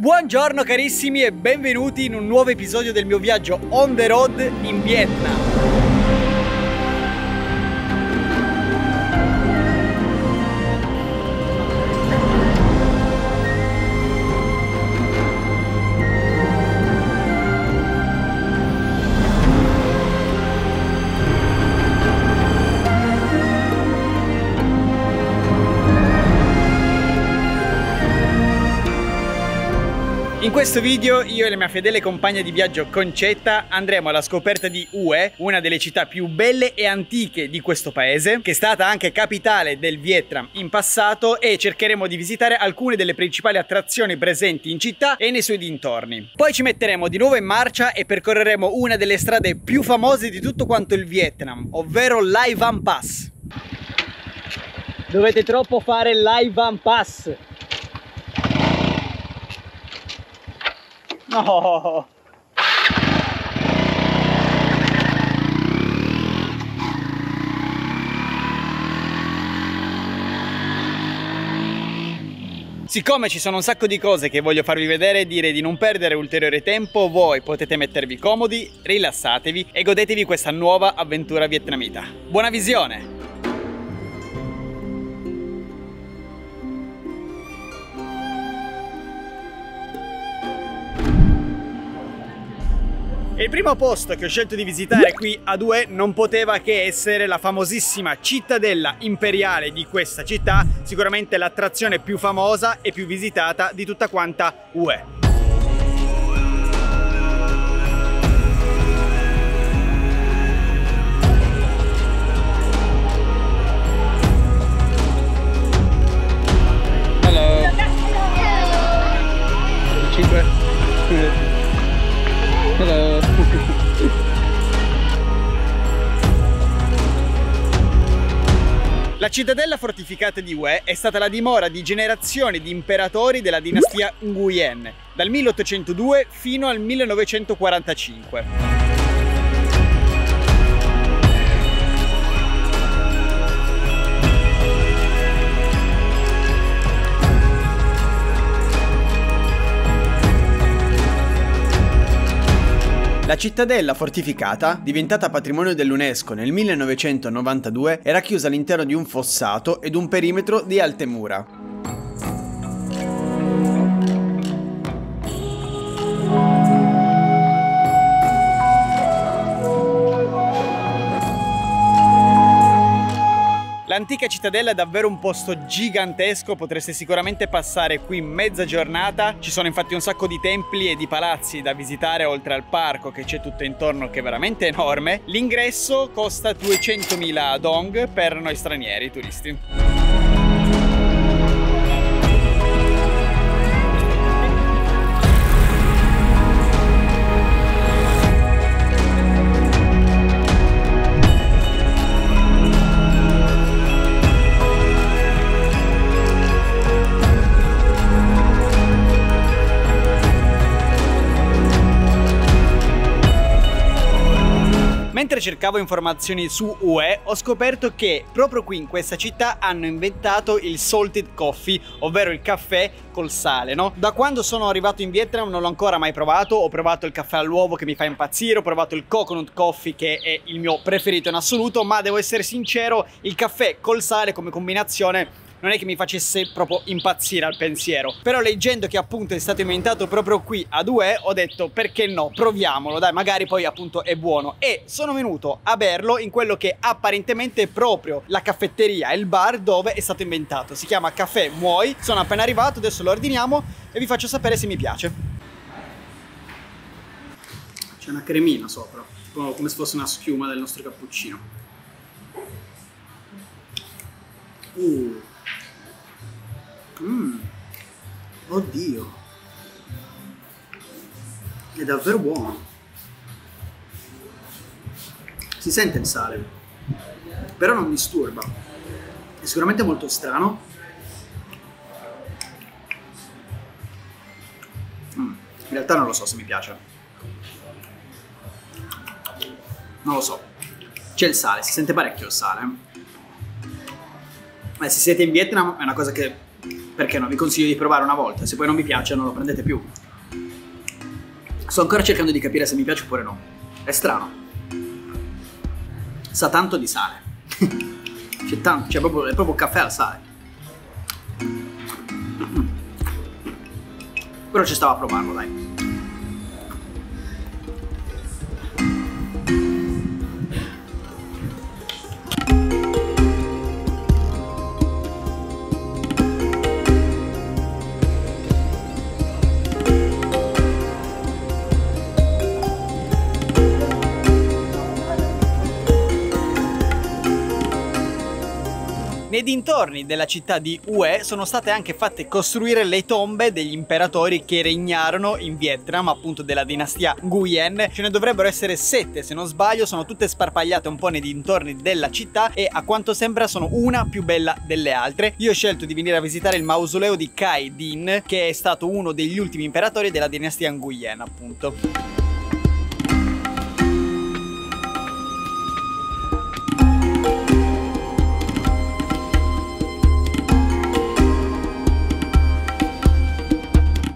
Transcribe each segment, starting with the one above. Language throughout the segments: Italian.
Buongiorno carissimi e benvenuti in un nuovo episodio del mio viaggio on the road in Vietnam. Questo video io e la mia fedele compagna di viaggio Concetta andremo alla scoperta di Hue, una delle città più belle e antiche di questo paese, che è stata anche capitale del Vietnam in passato e cercheremo di visitare alcune delle principali attrazioni presenti in città e nei suoi dintorni. Poi ci metteremo di nuovo in marcia e percorreremo una delle strade più famose di tutto quanto il Vietnam, ovvero l'Ai Van Pass. Dovete troppo fare l'Ai Van Pass. No! Siccome ci sono un sacco di cose che voglio farvi vedere, direi di non perdere ulteriore tempo, voi potete mettervi comodi, rilassatevi e godetevi questa nuova avventura vietnamita. Buona visione! Il primo posto che ho scelto di visitare qui a Due non poteva che essere la famosissima cittadella imperiale di questa città, sicuramente l'attrazione più famosa e più visitata di tutta quanta UE. Cittadella fortificata di Hue è stata la dimora di generazioni di imperatori della dinastia Nguyen, dal 1802 fino al 1945. La cittadella fortificata, diventata patrimonio dell'UNESCO nel 1992, era chiusa all'interno di un fossato ed un perimetro di alte mura. L'antica cittadella è davvero un posto gigantesco, potreste sicuramente passare qui mezza giornata. Ci sono infatti un sacco di templi e di palazzi da visitare oltre al parco che c'è tutto intorno che è veramente enorme. L'ingresso costa 200.000 dong per noi stranieri turisti. Cercavo informazioni su UE, ho scoperto che proprio qui in questa città hanno inventato il salted coffee, ovvero il caffè col sale, no? Da quando sono arrivato in Vietnam non l'ho ancora mai provato, ho provato il caffè all'uovo che mi fa impazzire, ho provato il coconut coffee che è il mio preferito in assoluto, ma devo essere sincero, il caffè col sale come combinazione non è che mi facesse proprio impazzire al pensiero. Però leggendo che appunto è stato inventato proprio qui a Due, ho detto perché no, proviamolo, dai, magari poi appunto è buono. E sono venuto a berlo in quello che apparentemente è proprio la caffetteria, il bar dove è stato inventato. Si chiama Caffè Muoi, sono appena arrivato, adesso lo ordiniamo e vi faccio sapere se mi piace. C'è una cremina sopra, come se fosse una schiuma del nostro cappuccino. Uh. Mmm. Oddio. È davvero buono. Si sente il sale, però non disturba. È sicuramente molto strano. Mm. In realtà non lo so se mi piace. Non lo so. C'è il sale, si sente parecchio il sale. Ma se siete in Vietnam è una cosa che perché no? Vi consiglio di provare una volta, se poi non vi piace non lo prendete più. Sto ancora cercando di capire se mi piace oppure no. È strano. Sa tanto di sale. C'è tanto, c'è proprio, è proprio caffè al sale. Però ci stavo a provarlo, dai. Nei dintorni della città di Hue sono state anche fatte costruire le tombe degli imperatori che regnarono in Vietnam, appunto della dinastia Nguyen. Ce ne dovrebbero essere sette, se non sbaglio, sono tutte sparpagliate un po' nei dintorni della città e a quanto sembra sono una più bella delle altre. Io ho scelto di venire a visitare il mausoleo di Kai Din, che è stato uno degli ultimi imperatori della dinastia Nguyen, appunto.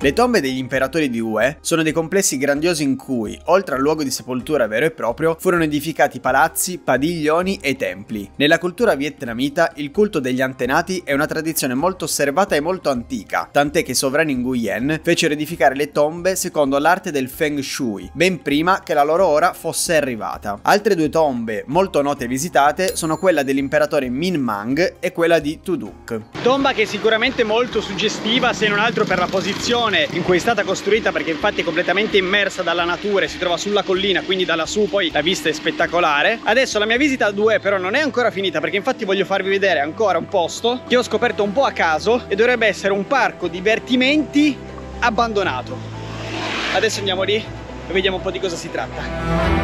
Le tombe degli imperatori di Ue sono dei complessi grandiosi in cui, oltre al luogo di sepoltura vero e proprio, furono edificati palazzi, padiglioni e templi. Nella cultura vietnamita il culto degli antenati è una tradizione molto osservata e molto antica, tant'è che i sovrani Nguyen fecero edificare le tombe secondo l'arte del Feng Shui, ben prima che la loro ora fosse arrivata. Altre due tombe molto note e visitate sono quella dell'imperatore Min Mang e quella di Tuduk. Tomba che è sicuramente molto suggestiva se non altro per la posizione zone in cui è stata costruita perché infatti è completamente immersa dalla natura e si trova sulla collina quindi da lassù poi la vista è spettacolare. Adesso la mia visita a due però non è ancora finita perché infatti voglio farvi vedere ancora un posto che ho scoperto un po' a caso e dovrebbe essere un parco divertimenti abbandonato. Adesso andiamo lì e vediamo un po' di cosa si tratta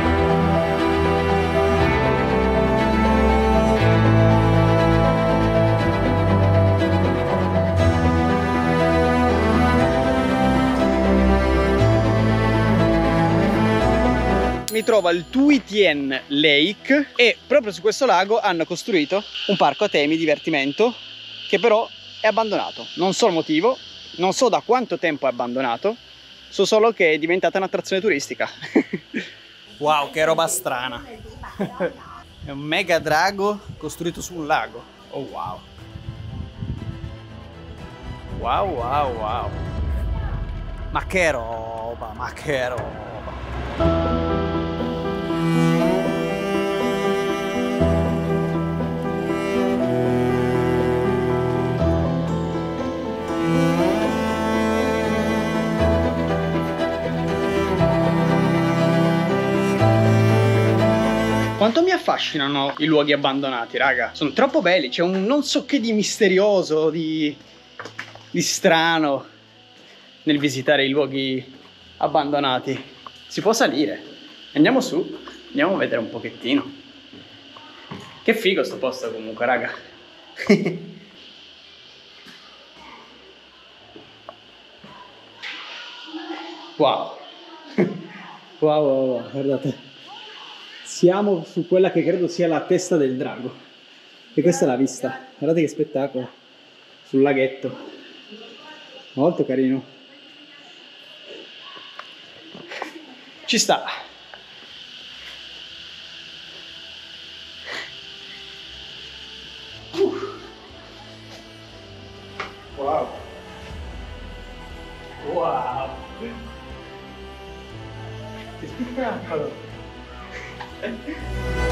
mi trovo al Tui Tien Lake e proprio su questo lago hanno costruito un parco a temi divertimento che però è abbandonato. Non so il motivo, non so da quanto tempo è abbandonato, so solo che è diventata un'attrazione turistica. wow, che roba strana. è un mega drago costruito su un lago. Oh wow. Wow, wow, wow. Ma che roba, ma che roba. Quanto mi affascinano i luoghi abbandonati, raga. Sono troppo belli, c'è un non so che di misterioso, di, di strano nel visitare i luoghi abbandonati. Si può salire. Andiamo su, andiamo a vedere un pochettino. Che figo sto posto comunque, raga. wow. wow, wow, wow, guardate siamo su quella che credo sia la testa del drago. E questa è la vista. Guardate che spettacolo. Sul laghetto. Molto carino. Ci sta. Wow. Wow. Che spettacolo. Bye.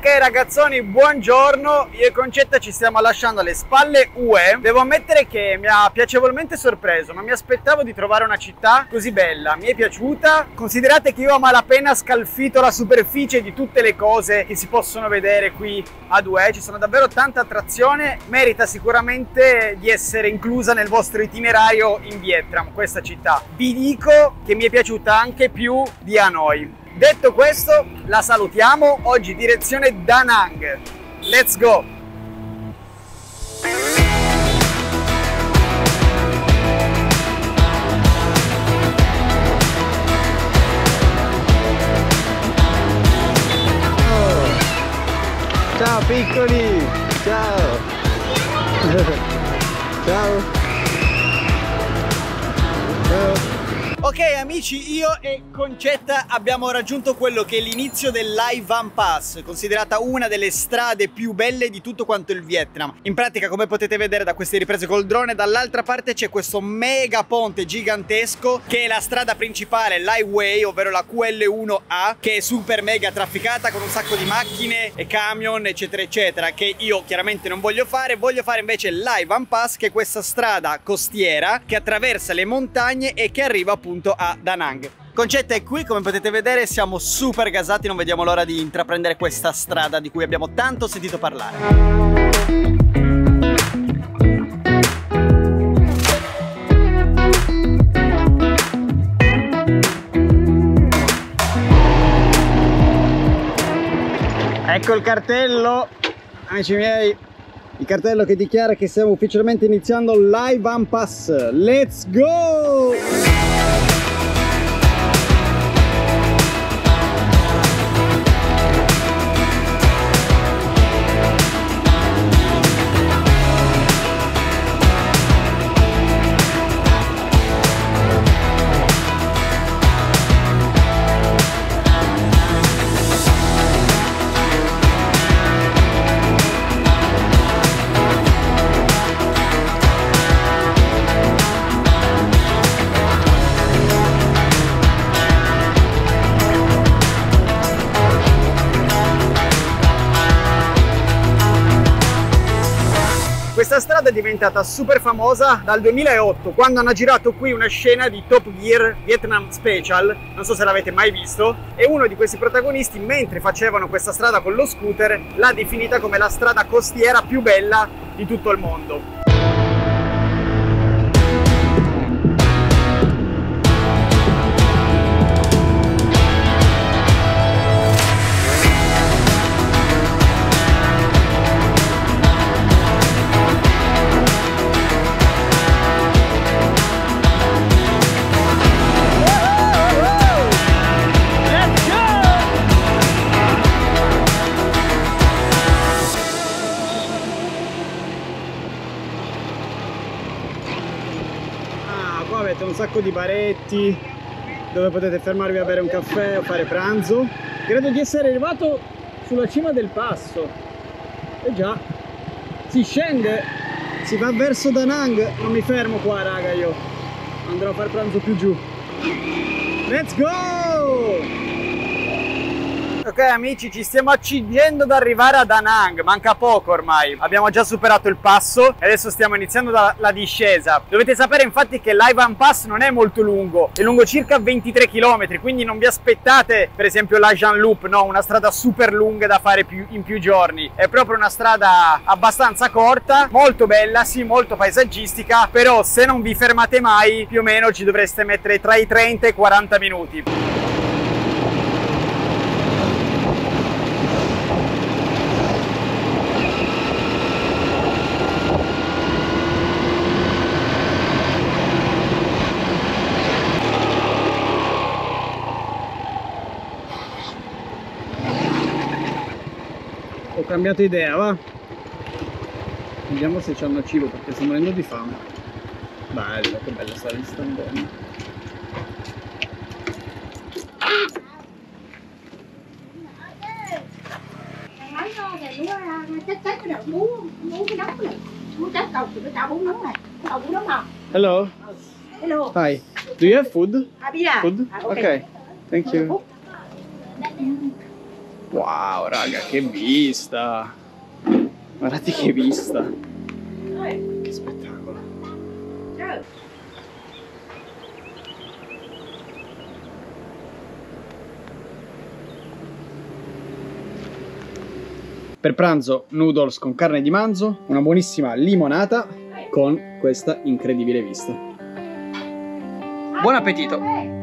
Ok ragazzoni, buongiorno. Io e Concetta ci stiamo lasciando alle spalle UE. Devo ammettere che mi ha piacevolmente sorpreso, non mi aspettavo di trovare una città così bella. Mi è piaciuta. Considerate che io ho malapena scalfito la superficie di tutte le cose che si possono vedere qui ad UE. Ci sono davvero tanta attrazione. Merita sicuramente di essere inclusa nel vostro itinerario in Vietnam, questa città. Vi dico che mi è piaciuta anche più di Hanoi. Detto questo, la salutiamo. Oggi direzione Da Nang. Let's go! Ciao piccoli! Ciao! Ciao! Amici, io e Concetta abbiamo raggiunto quello che è l'inizio del Lai Van Pass, considerata una delle strade più belle di tutto quanto il Vietnam. In pratica, come potete vedere da queste riprese col drone, dall'altra parte c'è questo mega ponte gigantesco che è la strada principale, l'Highway, ovvero la QL1A, che è super mega trafficata con un sacco di macchine e camion, eccetera, eccetera, che io chiaramente non voglio fare. Voglio fare invece il Lai Van Pass, che è questa strada costiera che attraversa le montagne e che arriva appunto a Da Nang. Concetta è qui, come potete vedere siamo super gasati, non vediamo l'ora di intraprendere questa strada di cui abbiamo tanto sentito parlare. Ecco il cartello, amici miei, il cartello che dichiara che stiamo ufficialmente iniziando Live on Pass. Let's go! Questa strada è diventata super famosa dal 2008 quando hanno girato qui una scena di Top Gear Vietnam Special, non so se l'avete mai visto, e uno di questi protagonisti mentre facevano questa strada con lo scooter l'ha definita come la strada costiera più bella di tutto il mondo. Sacco di baretti dove potete fermarvi a bere un caffè o fare pranzo. Credo di essere arrivato sulla cima del passo. E eh già, si scende, si va verso Da Nang. Non mi fermo qua, raga, io andrò a fare pranzo più giù. Let's go! Ok amici, ci stiamo accingendo ad arrivare a Da Nang, manca poco ormai. Abbiamo già superato il passo e adesso stiamo iniziando la, la discesa. Dovete sapere infatti che l'Ivan Pass non è molto lungo, è lungo circa 23 km, quindi non vi aspettate per esempio la Jean Loop, no, una strada super lunga da fare più, in più giorni. È proprio una strada abbastanza corta, molto bella, sì, molto paesaggistica, però se non vi fermate mai più o meno ci dovreste mettere tra i 30 e i 40 minuti. Cambiato idea va vediamo se c'hanno cibo perché sto morendo di fame bello che bella sta lista buona Hello. Hello. Hi. Do you have food? Ah. Food? Ah, okay. Thank you. Wow, raga, che vista! Guardate che vista! Che spettacolo! Per pranzo noodles con carne di manzo, una buonissima limonata con questa incredibile vista. Buon appetito!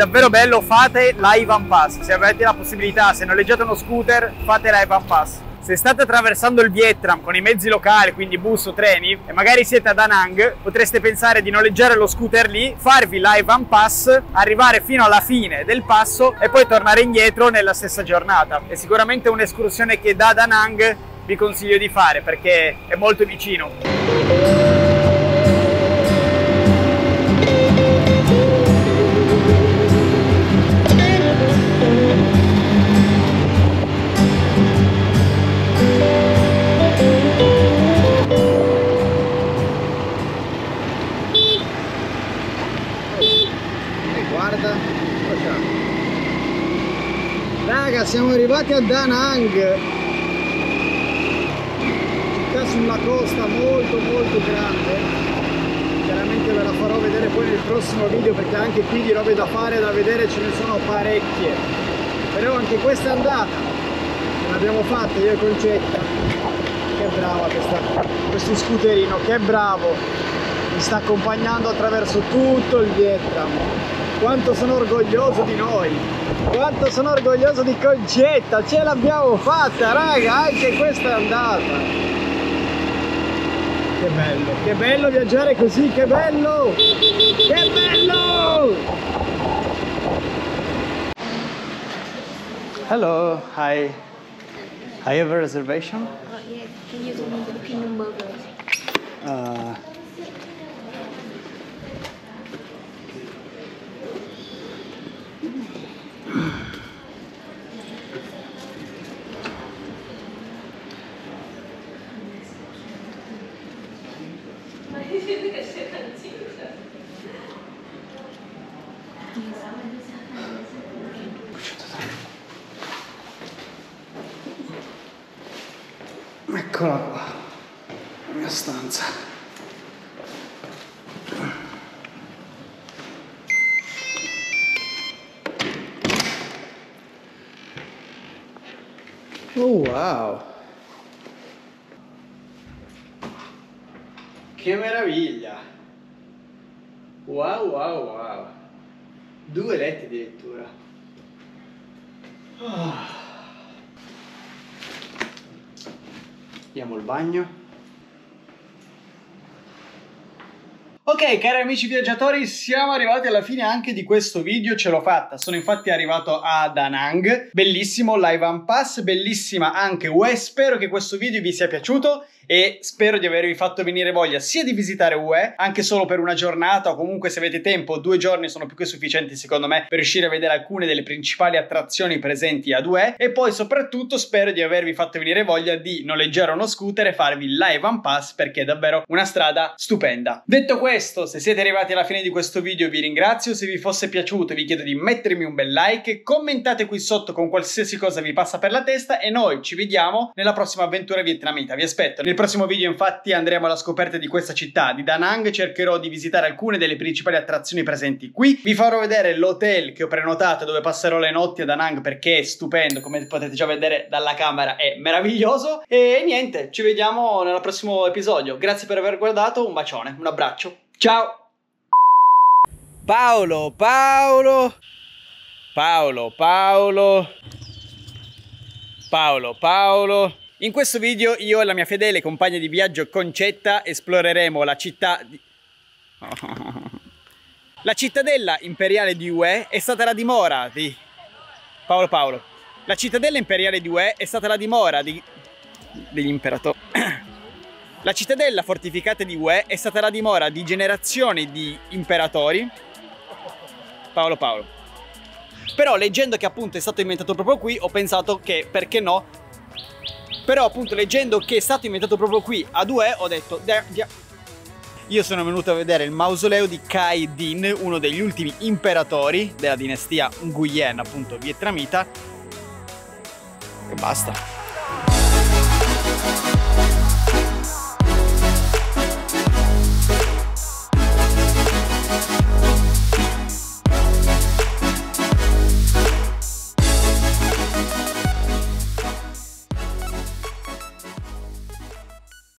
Davvero bello, fate l'Ivan Pass, se avete la possibilità, se noleggiate uno scooter, fate l'Ivan Pass. Se state attraversando il Vietnam con i mezzi locali, quindi bus o treni, e magari siete a Da Nang, potreste pensare di noleggiare lo scooter lì, farvi l'Ivan Pass, arrivare fino alla fine del passo e poi tornare indietro nella stessa giornata. È sicuramente un'escursione che da Da Nang vi consiglio di fare perché è molto vicino. Da Nang. Città sulla costa molto molto grande. Chiaramente ve la farò vedere poi nel prossimo video perché anche qui di robe da fare da vedere ce ne sono parecchie. Però anche questa è andata. L'abbiamo fatta io e Concetta. Che brava questa, questo scooterino, che bravo! Mi sta accompagnando attraverso tutto il Vietnam. Quanto sono orgoglioso di noi! Quanto sono orgoglioso di Concetta ce l'abbiamo fatta raga anche questa è andata che bello che bello viaggiare così che bello che bello hello hi I have a reservation Oh, yes. Can you tell me the Filipino burgers? uh, Eccola qua, la mia stanza. Oh wow! Che meraviglia! Wow wow wow! Due letti addirittura. Ah. Andiamo al bagno. Ok cari amici viaggiatori siamo arrivati alla fine anche di questo video, ce l'ho fatta, sono infatti arrivato a Da Nang, bellissimo Live on Pass, bellissima anche UE, spero che questo video vi sia piaciuto e spero di avervi fatto venire voglia sia di visitare UE, anche solo per una giornata o comunque se avete tempo, due giorni sono più che sufficienti secondo me per riuscire a vedere alcune delle principali attrazioni presenti ad UE e. Poi soprattutto spero di avervi fatto venire voglia di noleggiare uno scooter e farvi live on pass perché è davvero una strada stupenda. Detto questo, se siete arrivati alla fine di questo video vi ringrazio, se vi fosse piaciuto vi chiedo di mettermi un bel like, commentate qui sotto con qualsiasi cosa vi passa per la testa e noi ci vediamo nella prossima avventura vietnamita, vi aspetto. Nel prossimo video infatti andremo alla scoperta di questa città, di Da Nang, cercherò di visitare alcune delle principali attrazioni presenti qui, vi farò vedere l'hotel che ho prenotato dove passerò le notti a Da Nang perché è stupendo, come potete già vedere dalla camera è meraviglioso. E niente, ci vediamo nel prossimo episodio, grazie per aver guardato, un bacione, un abbraccio, ciao! Paolo, Paolo, Paolo, Paolo, Paolo, Paolo. In questo video io e la mia fedele compagna di viaggio Concetta esploreremo la città di... La cittadella imperiale di UE è stata la dimora di... Paolo Paolo. La cittadella imperiale di UE è stata la dimora di... degli imperatori... La cittadella fortificata di Ue è stata la dimora di generazioni di imperatori. Paolo Paolo. Però leggendo che appunto è stato inventato proprio qui, ho pensato che perché no? Però appunto leggendo che è stato inventato proprio qui a Ue, ho detto io sono venuto a vedere il mausoleo di Kai Din, uno degli ultimi imperatori della dinastia Nguyen, appunto vietnamita. E basta.